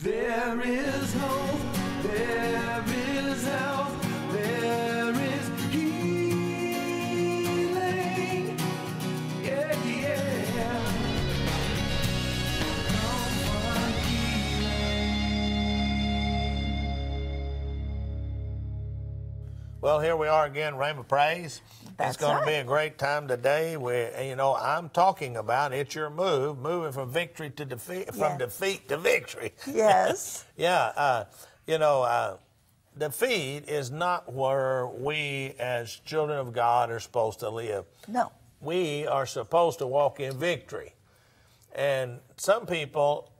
There is hope, there is Well, here we are again, Rhema Praise. That's it's going to be a great time today. Where you know I'm talking about it's your move, moving from victory to defeat, from Yeah. defeat to victory. Yes. yeah, uh, you know, uh, defeat is not where we as children of God are supposed to live. No. We are supposed to walk in victory, and some people,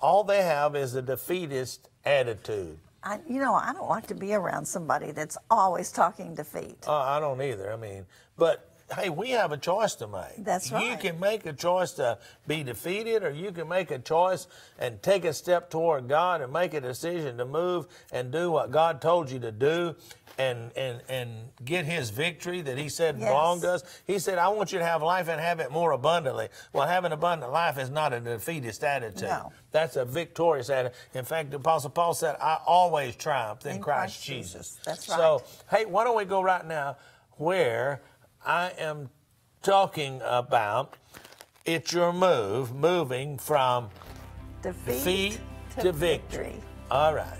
all they have is a defeatist attitude. I, you know, I don't like to be around somebody that's always talking defeat. Uh, I don't either. I mean, but hey, we have a choice to make. That's right. You can make a choice to be defeated, or you can make a choice and take a step toward God and make a decision to move and do what God told you to do. And, and, and get his victory that he said Yes. belonged us. He said, I want you to have life and have it more abundantly. Well, having abundant life is not a defeatist attitude. No. That's a victorious attitude. In fact, the Apostle Paul said, I always triumphed in, In Christ, Christ Jesus. Jesus. That's right. So, hey, why don't we go right now where I am talking about it's your move, moving from defeat, defeat to, victory. All right.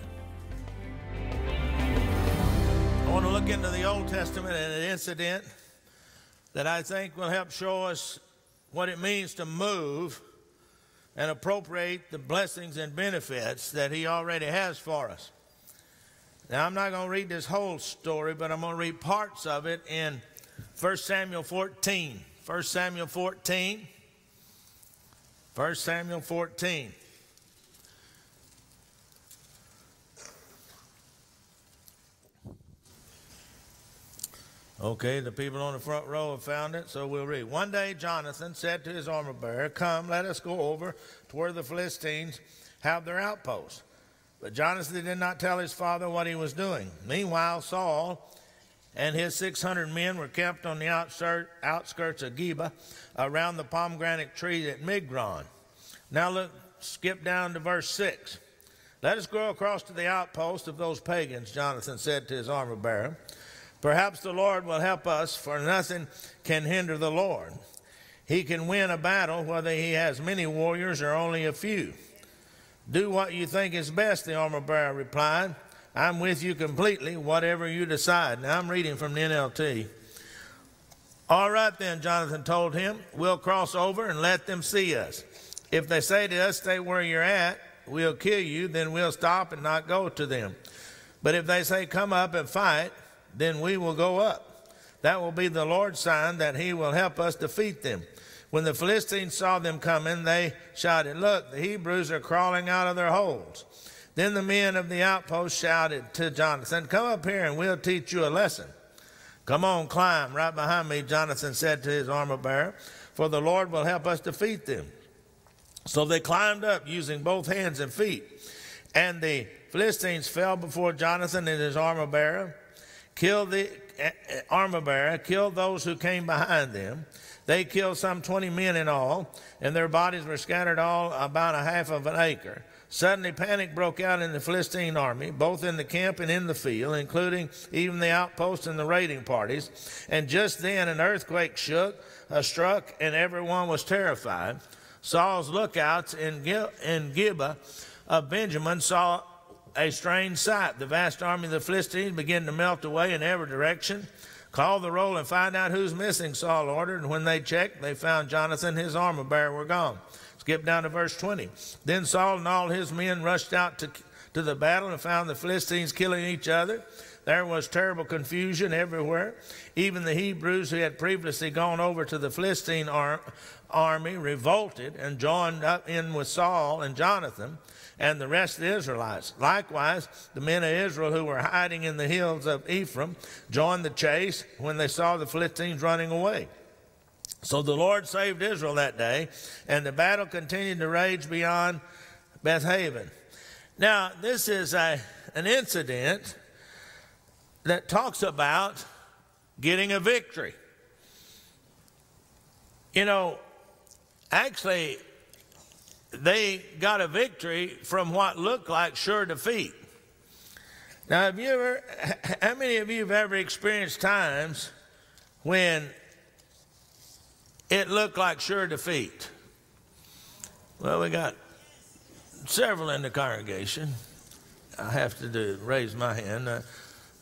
I want to look into the Old Testament and an incident that I think will help show us what it means to move and appropriate the blessings and benefits that He already has for us. Now, I'm not going to read this whole story, but I'm going to read parts of it in 1 Samuel 14. 1 Samuel 14. 1 Samuel 14. Okay, the people on the front row have found it, so we'll read. One day Jonathan said to his armor bearer, Come, let us go over to where the Philistines have their outposts. But Jonathan did not tell his father what he was doing. Meanwhile, Saul and his 600 men were kept on the outskirts of Geba around the pomegranate tree at Migron. Now look, skip down to verse 6. Let us go across to the outpost of those pagans, Jonathan said to his armor bearer. Perhaps the Lord will help us, for nothing can hinder the Lord. He can win a battle whether he has many warriors or only a few. Do what you think is best, the armor bearer replied. I'm with you completely, whatever you decide. Now I'm reading from the NLT. All right, then, Jonathan told him, we'll cross over and let them see us. If they say to us, stay where you're at, we'll kill you, then we'll stop and not go to them. But if they say, come up and fight, then we will go up. That will be the Lord's sign that he will help us defeat them. When the Philistines saw them coming, they shouted, Look, the Hebrews are crawling out of their holes. Then the men of the outpost shouted to Jonathan, Come up here and we'll teach you a lesson. Come on, climb right behind me, Jonathan said to his armor bearer, for the Lord will help us defeat them. So they climbed up using both hands and feet. And the Philistines fell before Jonathan and his armor bearer, killed the uh, armor bearer, killed those who came behind them. They killed some 20 men in all, and their bodies were scattered all about a half of an acre. Suddenly, panic broke out in the Philistine army, both in the camp and in the field, including even the outposts and the raiding parties. And just then, an earthquake shook, uh, struck, and everyone was terrified. Saul's lookouts in, Gil- in Gibeah of Benjamin saw a strange sight. The vast army of the Philistines began to melt away in every direction. Call the roll and find out who's missing, Saul ordered. And when they checked, they found Jonathan and his armor bearer were gone. Skip down to verse 20. Then Saul and all his men rushed out to, to the battle and found the Philistines killing each other. There was terrible confusion everywhere. Even the Hebrews who had previously gone over to the Philistine ar- army revolted and joined up in with Saul and Jonathan and the rest of the Israelites. Likewise, the men of Israel who were hiding in the hills of Ephraim joined the chase when they saw the Philistines running away. So the Lord saved Israel that day, and the battle continued to rage beyond Bethaven. Now, this is a, an incident that talks about getting a victory. You know, actually, they got a victory from what looked like sure defeat. Now, have you ever, how many of you have ever experienced times when it looked like sure defeat? Well, we got several in the congregation. I have to do raise my hand. Uh,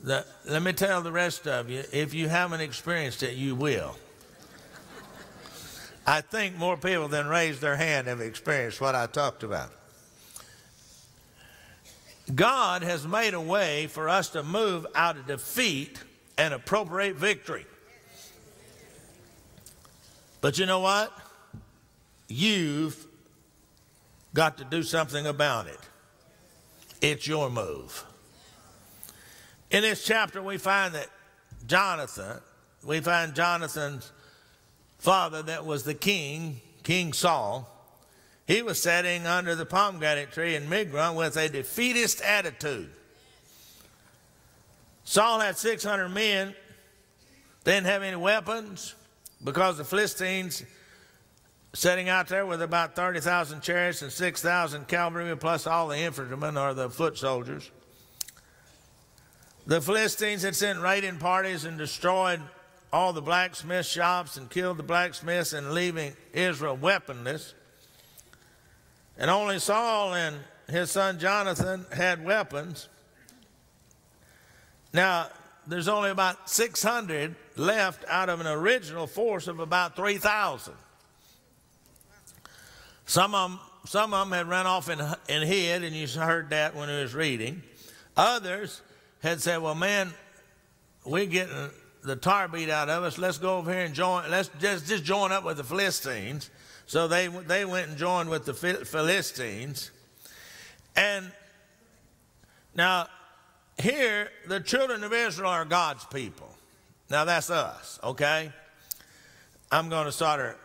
the, let me tell the rest of you if you haven't experienced it, you will. I think more people than raised their hand have experienced what I talked about. God has made a way for us to move out of defeat and appropriate victory. But you know what? You've got to do something about it. It's your move. In this chapter, we find that Jonathan, we find Jonathan's father, that was the king, King Saul, he was sitting under the pomegranate tree in Migron with a defeatist attitude. Saul had 600 men. Didn't have any weapons because the Philistines setting out there with about 30,000 chariots and 6,000 cavalry plus all the infantrymen or the foot soldiers. The Philistines had sent raiding parties and destroyed all the blacksmith shops and killed the blacksmiths and leaving Israel weaponless. And only Saul and his son Jonathan had weapons. Now, there's only about 600 left out of an original force of about 3,000. Some of them, some of them had run off and, and hid, and you heard that when he was reading. Others had said, well, man, we're getting the tar beat out of us. Let's go over here and join. Let's just, just join up with the Philistines. So they, they went and joined with the Philistines. And now, here, the children of Israel are God's people. Now, that's us, okay? I'm going to sort of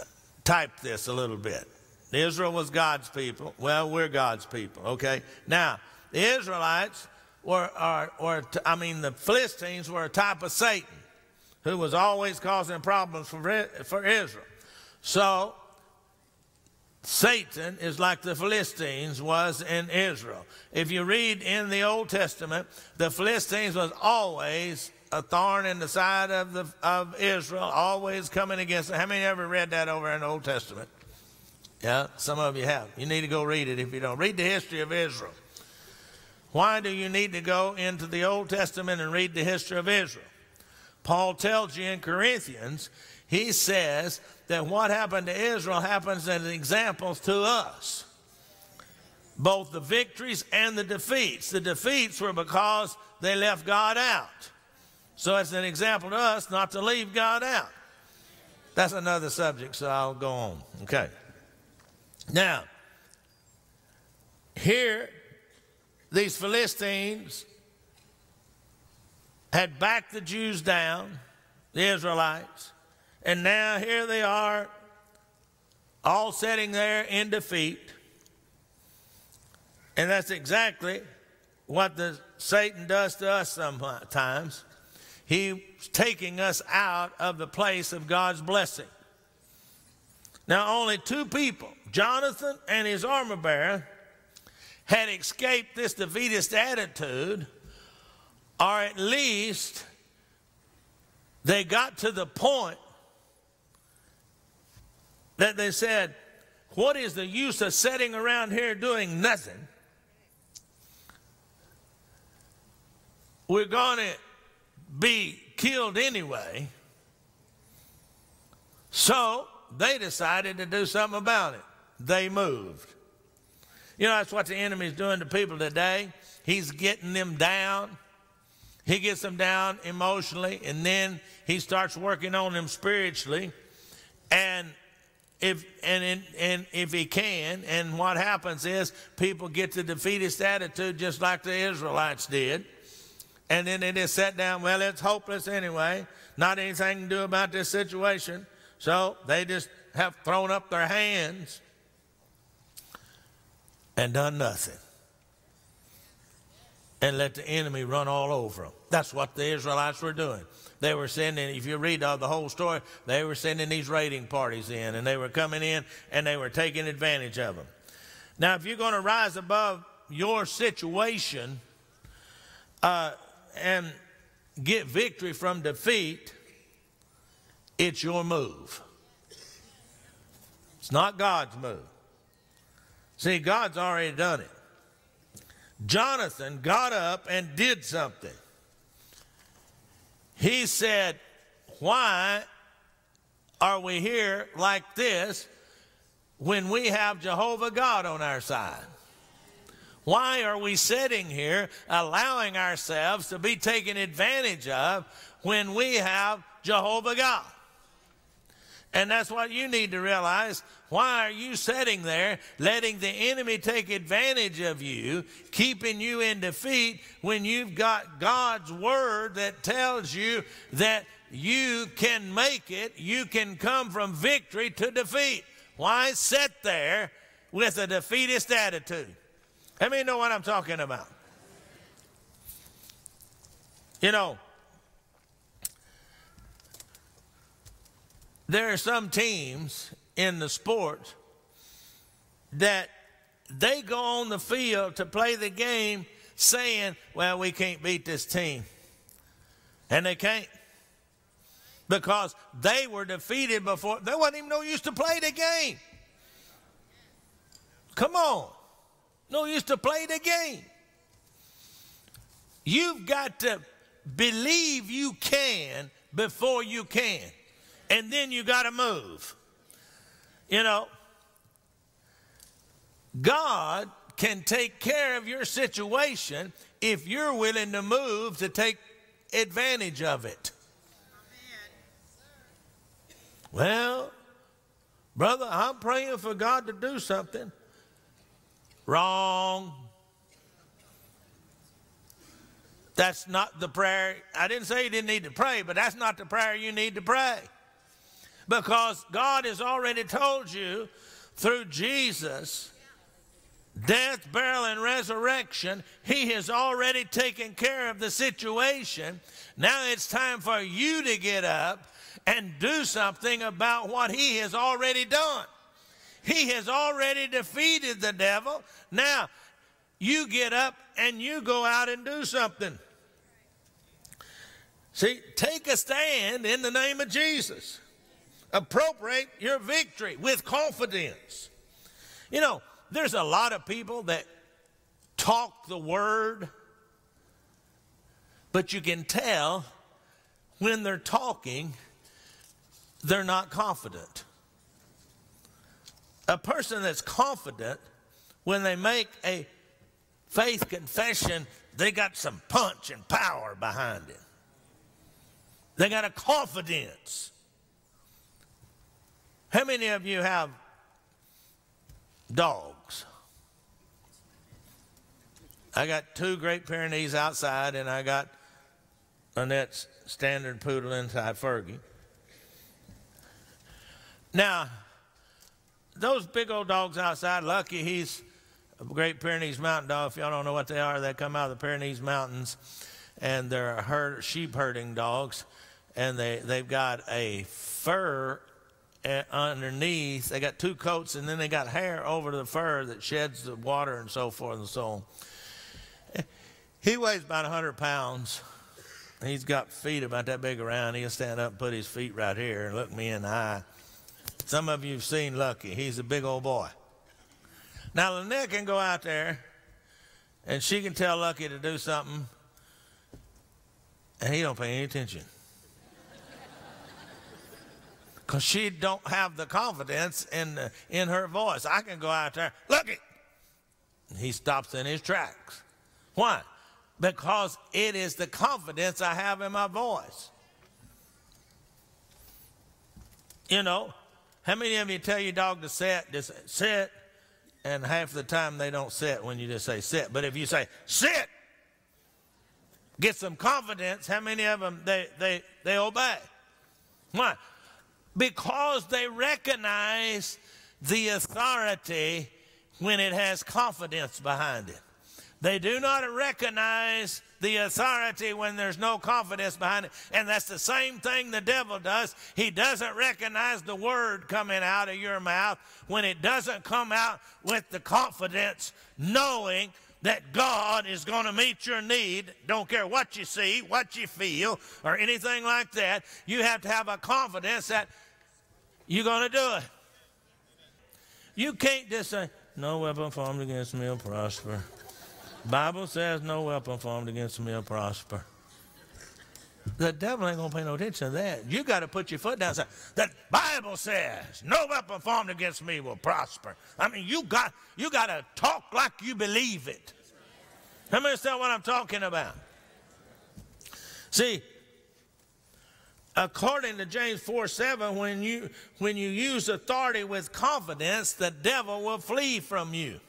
uh, type this a little bit. Israel was God's people. Well, we're God's people, okay? Now, the Israelites were, are, were I mean, the Philistines were a type of Satan who was always causing problems for, for Israel. So, Satan is like the Philistines was in Israel. If you read in the Old Testament, the Philistines was always a thorn in the side of, the, of Israel, always coming against it. How many ever read that over in the Old Testament? Yeah, some of you have. You need to go read it if you don't. Read the history of Israel. Why do you need to go into the Old Testament and read the history of Israel? Paul tells you in Corinthians, he says that what happened to Israel happens as examples to us. Both the victories and the defeats. The defeats were because they left God out. So it's an example to us not to leave God out. That's another subject, so I'll go on. Okay. Now, here, these Philistines had backed the Jews down, the Israelites. And now here they are, all sitting there in defeat. And that's exactly what the Satan does to us sometimes. He's taking us out of the place of God's blessing. Now, only two people, Jonathan and his armor bearer, had escaped this defeatist attitude, or at least they got to the point that they said, What is the use of sitting around here doing nothing? We're going to be killed anyway. So they decided to do something about it. They moved. You know, that's what the enemy is doing to people today. He's getting them down. He gets them down emotionally, and then he starts working on them spiritually. And if and, and if he can and what happens is people get the defeatist attitude just like the israelites did. And then they just sat down well it's hopeless anyway. Not anything to do about this situation. So they just have thrown up their hands and done nothing and let the enemy run all over them. That's what the Israelites were doing. They were sending, if you read the whole story, they were sending these raiding parties in, and they were coming in and they were taking advantage of them. Now, if you're going to rise above your situation uh, and get victory from defeat, it's your move. It's not God's move. See, God's already done it. Jonathan got up and did something. He said, Why are we here like this when we have Jehovah God on our side? Why are we sitting here allowing ourselves to be taken advantage of when we have Jehovah God? And that's what you need to realize. Why are you sitting there letting the enemy take advantage of you, keeping you in defeat when you've got God's word that tells you that you can make it, you can come from victory to defeat? Why sit there with a defeatist attitude? Let me know what I'm talking about. You know, there are some teams in the sport that they go on the field to play the game saying, well, we can't beat this team. And they can't. Because they were defeated before. There wasn't even no use to play the game. Come on. No use to play the game. You've got to believe you can before you can and then you got to move. You know, God can take care of your situation if you're willing to move to take advantage of it. Well, brother, I'm praying for God to do something. Wrong. That's not the prayer. I didn't say you didn't need to pray, but that's not the prayer you need to pray. Because God has already told you through Jesus, death, burial, and resurrection, He has already taken care of the situation. Now it's time for you to get up and do something about what He has already done. He has already defeated the devil. Now, you get up and you go out and do something. See, take a stand in the name of Jesus appropriate your victory with confidence. You know, there's a lot of people that talk the word, but you can tell when they're talking, they're not confident. A person that's confident, when they make a faith confession, they got some punch and power behind it. They got a confidence. How many of you have dogs? I got two Great Pyrenees outside, and I got Annette's standard poodle inside Fergie. Now, those big old dogs outside, Lucky, he's a Great Pyrenees mountain dog. If y'all don't know what they are, they come out of the Pyrenees Mountains, and they're herd, sheep herding dogs, and they, they've got a fur underneath. They got two coats, and then they got hair over the fur that sheds the water and so forth and so on. He weighs about 100 pounds. He's got feet about that big around. He'll stand up and put his feet right here and look me in the eye. Some of you have seen Lucky. He's a big old boy. Now, Lynette can go out there and she can tell Lucky to do something, and he don't pay any attention because she don't have the confidence in the, in her voice. I can go out there, look it. He stops in his tracks. Why? Because it is the confidence I have in my voice. You know, how many of you tell your dog to sit, just sit, and half the time they don't sit when you just say sit. But if you say sit, get some confidence, how many of them they they they obey? Why? Because they recognize the authority when it has confidence behind it. They do not recognize the authority when there's no confidence behind it. And that's the same thing the devil does. He doesn't recognize the word coming out of your mouth when it doesn't come out with the confidence, knowing that God is going to meet your need. Don't care what you see, what you feel, or anything like that. You have to have a confidence that you're going to do it. You can't just say, No weapon formed against me will prosper. Bible says no weapon formed against me will prosper. The devil ain't gonna pay no attention to that. You got to put your foot down and say, the Bible says no weapon formed against me will prosper. I mean, you got you got to talk like you believe it. How many understand what I'm talking about? See, according to James 4 7, when you when you use authority with confidence, the devil will flee from you.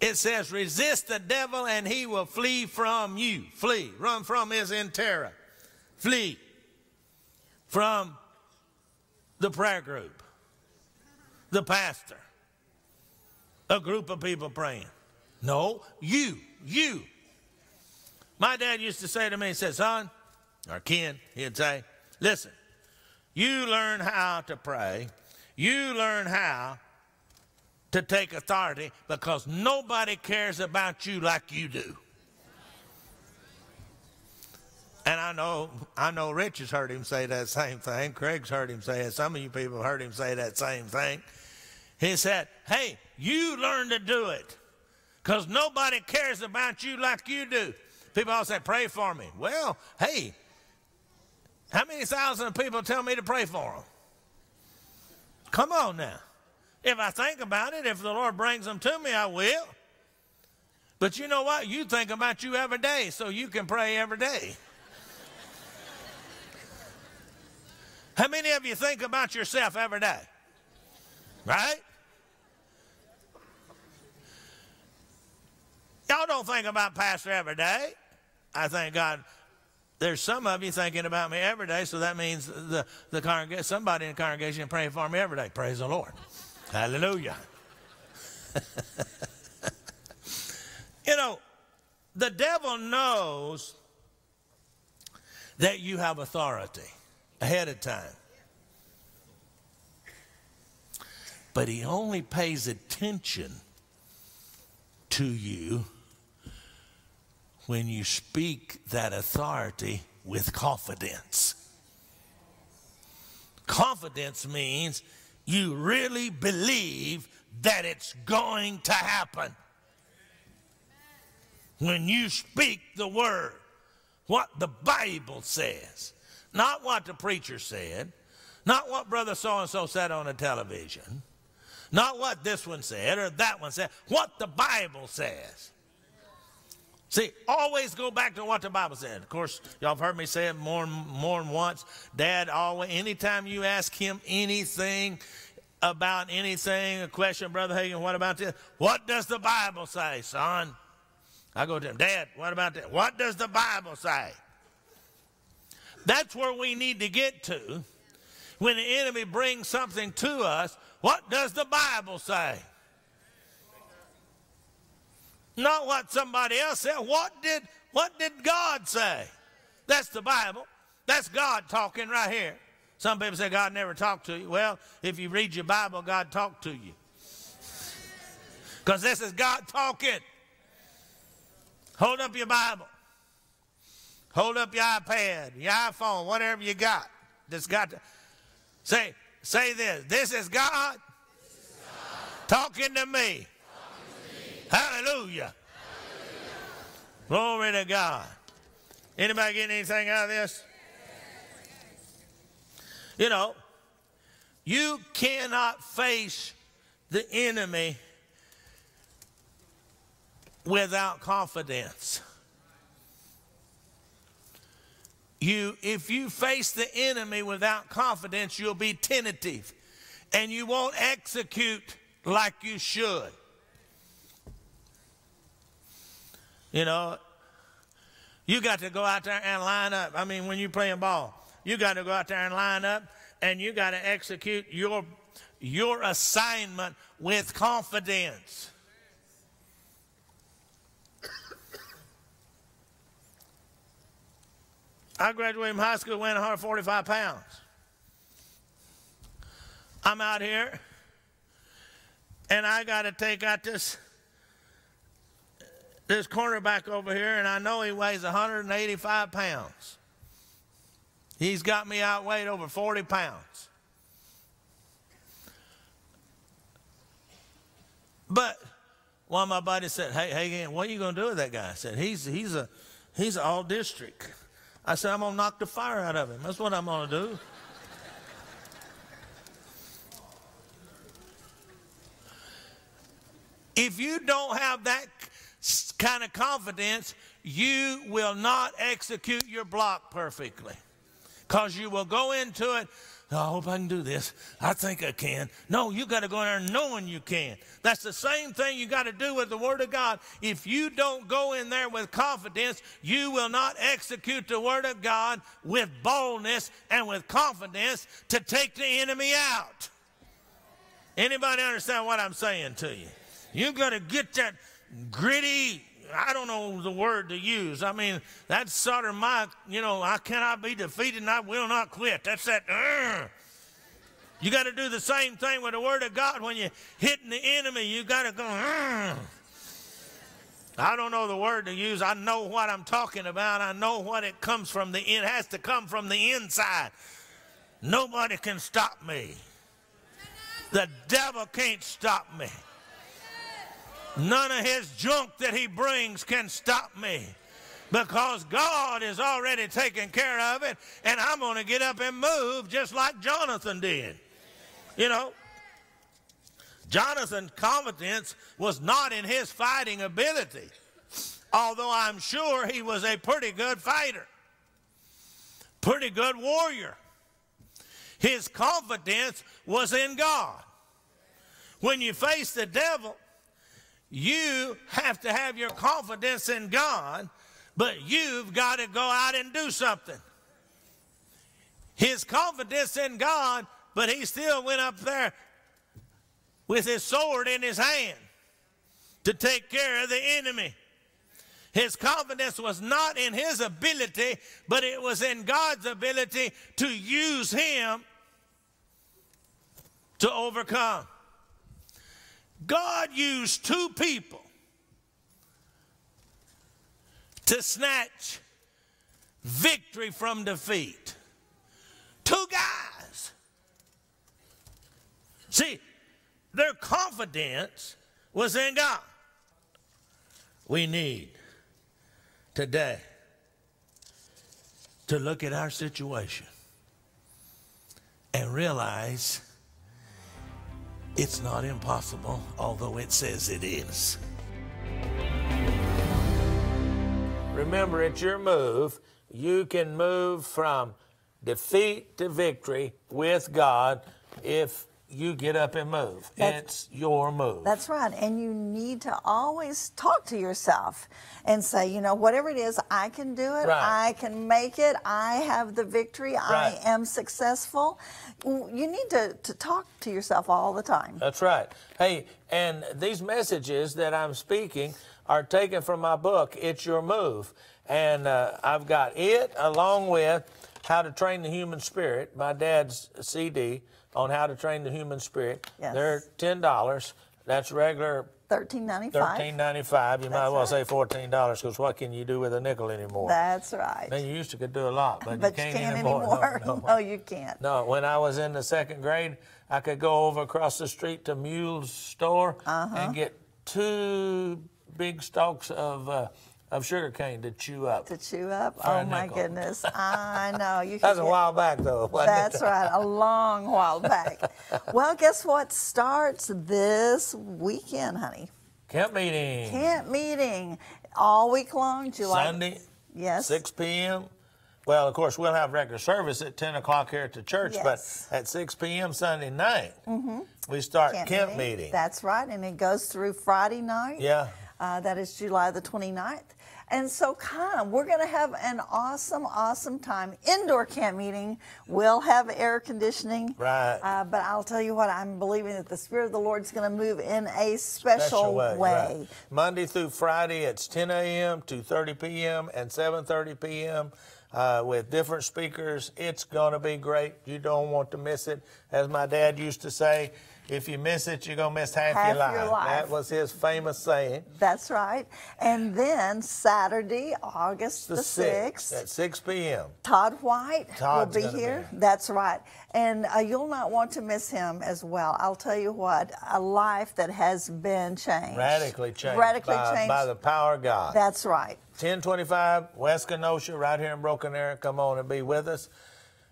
It says, resist the devil and he will flee from you. Flee. Run from is in terror. Flee from the prayer group, the pastor, a group of people praying. No, you, you. My dad used to say to me, he said, son, or Ken, he'd say, listen, you learn how to pray. You learn how to take authority because nobody cares about you like you do. And I know, I know Rich has heard him say that same thing. Craig's heard him say it. Some of you people heard him say that same thing. He said, Hey, you learn to do it because nobody cares about you like you do. People all say, Pray for me. Well, hey, how many thousand people tell me to pray for them? Come on now. If I think about it, if the Lord brings them to me, I will. But you know what? You think about you every day, so you can pray every day. How many of you think about yourself every day? Right? Y'all don't think about Pastor every day. I thank God there's some of you thinking about me every day, so that means the, the congregation, somebody in the congregation is praying for me every day. Praise the Lord. Hallelujah. you know, the devil knows that you have authority ahead of time. But he only pays attention to you when you speak that authority with confidence. Confidence means you really believe that it's going to happen. When you speak the word, what the Bible says, not what the preacher said, not what brother so and so said on the television, not what this one said or that one said, what the Bible says. See, always go back to what the Bible said. Of course, y'all have heard me say it more, more than once. Dad, always, anytime you ask him anything about anything, a question, Brother Hagin, what about this? What does the Bible say, son? I go to him, Dad, what about that? What does the Bible say? That's where we need to get to. When the enemy brings something to us, what does the Bible say? Not what somebody else said. What did, what did God say? That's the Bible. That's God talking right here. Some people say God never talked to you. Well, if you read your Bible, God talked to you. Because this is God talking. Hold up your Bible. Hold up your iPad, your iPhone, whatever you got. That's got to say, say this. This is God, this is God. Talking, to me. Hallelujah. Glory to God. Anybody getting anything out of this? You know, you cannot face the enemy without confidence. You, if you face the enemy without confidence, you'll be tentative and you won't execute like you should. You know, you got to go out there and line up. I mean, when you're playing ball, you got to go out there and line up, and you got to execute your your assignment with confidence. I graduated from high school weighing 145 pounds. I'm out here, and I got to take out this this cornerback over here, and I know he weighs 185 pounds. He's got me outweighed over 40 pounds. But one of my buddies said, "Hey, hey, what are you gonna do with that guy?" I said, "He's he's a he's all district." I said, "I'm gonna knock the fire out of him. That's what I'm gonna do." if you don't have that kind of confidence, you will not execute your block perfectly. Because you will go into it, "Oh, I hope I can do this. I think I can. No, you got to go in there knowing you can. That's the same thing you got to do with the Word of God. If you don't go in there with confidence, you will not execute the Word of God with boldness and with confidence to take the enemy out. Anybody understand what I'm saying to you? You got to get that gritty. I don't know the word to use. I mean, that's sort of my, you know, I cannot be defeated and I will not quit. That's that. "Urgh." You got to do the same thing with the Word of God. When you're hitting the enemy, you got to go. "Urgh." I don't know the word to use. I know what I'm talking about. I know what it comes from the it has to come from the inside. Nobody can stop me. The devil can't stop me. None of his junk that he brings can stop me because God is already taking care of it, and I'm going to get up and move just like Jonathan did. You know, Jonathan's confidence was not in his fighting ability, although I'm sure he was a pretty good fighter, pretty good warrior. His confidence was in God. When you face the devil, you have to have your confidence in God, but you've got to go out and do something. His confidence in God, but he still went up there with his sword in his hand to take care of the enemy. His confidence was not in his ability, but it was in God's ability to use him to overcome. God used two people to snatch victory from defeat. Two guys. See, their confidence was in God. We need today to look at our situation and realize it's not impossible, although it says it is. Remember, it's your move. You can move from defeat to victory with God if you get up and move. That's- it's your move. That's right. And you need to always talk to yourself and say, you know, whatever it is, I can do it. Right. I can make it. I have the victory. Right. I am successful. You need to, to talk to yourself all the time. That's right. Hey, and these messages that I'm speaking are taken from my book, It's Your Move. And uh, I've got it along with How to Train the Human Spirit, my dad's CD on how to train the human spirit. Yes. They're $10. That's regular Thirteen ninety five. thirteen ninety five. You might as well That's say fourteen dollars because what can you do with a nickel anymore? That's right. Man, you used to could do a lot, but, but you can't, can't anymore. anymore. No, no. no, you can't. No, when I was in the second grade, I could go over across the street to Mule's store Uh-huh. and get two big stalks of uh, of sugar cane to chew up. To chew up. Oh my nickel. goodness. I know. You That was a while back, though. it? That's right, a long while back. well, guess what starts this weekend, honey? Camp meeting Camp meeting all week long, July. Sunday, Yes. 6 p.m. Well, of course, we'll have regular service at 10 o'clock here at the church, Yes. but at 6 p.m. Sunday night, we start camp, meeting. meeting. That's right, and it goes through Friday night. yeah. Uh, that is July the 29th. And so come, we're going to have an awesome, awesome time. Indoor camp meeting. We'll have air conditioning. Right. Uh, but I'll tell you what, I'm believing that the Spirit of the Lord is going to move in a special, way. right. Monday through Friday, it's 10 a.m. to 30 p.m. and 7:30 p.m. uh, with different speakers. It's going to be great. You don't want to miss it. As my dad used to say, if you miss it, you're going to miss half, Half your, life. your life. That was his famous saying. That's right. And then Saturday, August the, 6th, at 6 p.m. Todd White Todd's will be be here. here. That's right. And uh, you'll not want to miss him as well. I'll tell you what, a life that has been changed. Radically changed. Radically by, changed. by the power of God. That's right. 1025 West Kenosha, right here in Broken Arrow. Come on and be with us.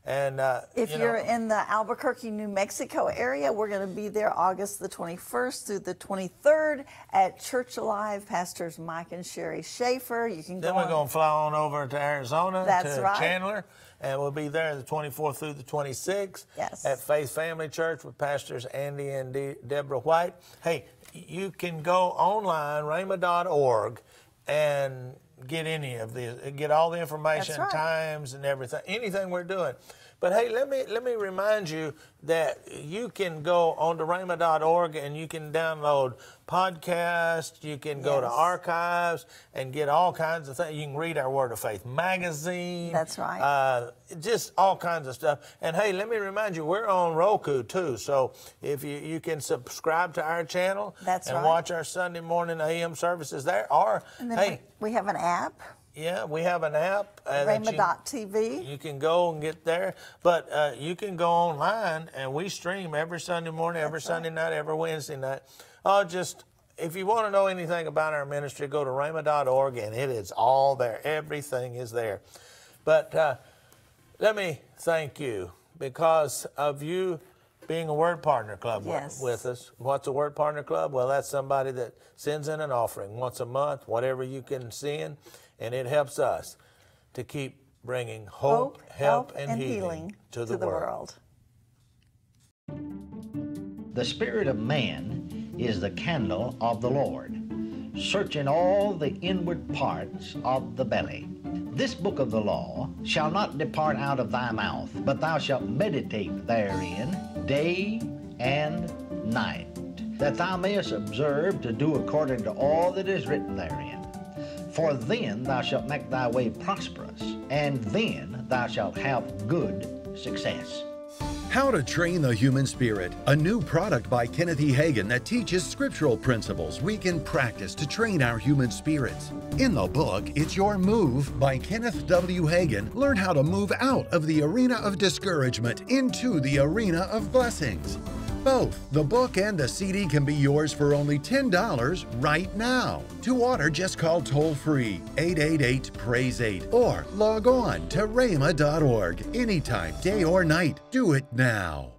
And uh, If you are in the Albuquerque, New Mexico area, we're going to be there August the 21st through the 23rd at Church Alive. Pastors Mike and Sherry Schaefer. You can then go we're going to fly on over to Arizona That's to right. Chandler, and we'll be there the 24th through the 26th Yes. at Faith Family Church with Pastors Andy and De- Deborah White. Hey, you can go online, rhema.org, and get any of this, get all the information, right. times, and everything, anything we're doing. But hey, let me let me remind you that you can go on to rhema.org and you can download podcasts, you can go to archives and get all kinds of things. You can read our Word of Faith magazine. That's right. Uh, just all kinds of stuff. And hey, let me remind you, we're on Roku too. So if you, you can subscribe to our channel That's and right. watch our Sunday morning AM services there. Or And then hey, we, we have an app, yeah, we have an app. Uh, that you- you can go and get there, but uh, you can go online and we stream every Sunday morning, every Sunday night, every Wednesday night. Uh, just if you want to know anything about our ministry, go to rhema.org and it is all there. Everything is there. But uh, let me thank you because of you being a Word Partner Club Yes. with us. What's a Word Partner Club? Well, that's somebody that sends in an offering once a month, whatever you can send, and it helps us to keep bringing hope, help, and, healing, to, the, world. The spirit of man is the candle of the Lord, searching all the inward parts of the belly. This book of the law shall not depart out of thy mouth, but thou shalt meditate therein day and night, that thou mayest observe to do according to all that is written therein. For then thou shalt make thy way prosperous, and then thou shalt have good success. How to Train the Human Spirit, a new product by Kenneth E. Hagin that teaches scriptural principles we can practice to train our human spirits. In the book, It's Your Move by Kenneth W. Hagin, learn how to move out of the arena of discouragement into the arena of blessings. Both the book and the CD can be yours for only $10 right now. To order, just call toll free 888 Praise 8 or log on to rhema.org anytime, day or night. Do it now.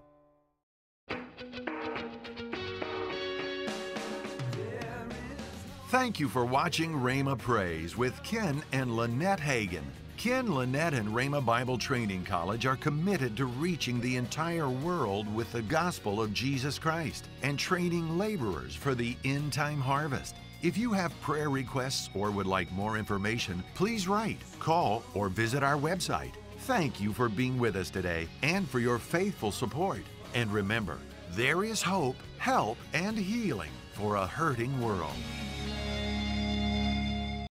Thank you for watching Rhema Praise with Ken and Lynette Hagin. Ken, Lynette, and Rhema Bible Training College are committed to reaching the entire world with the gospel of Jesus Christ and training laborers for the end time harvest. If you have prayer requests or would like more information, please write, call, or visit our website. Thank you for being with us today and for your faithful support. And remember, there is hope, help, and healing for a hurting world.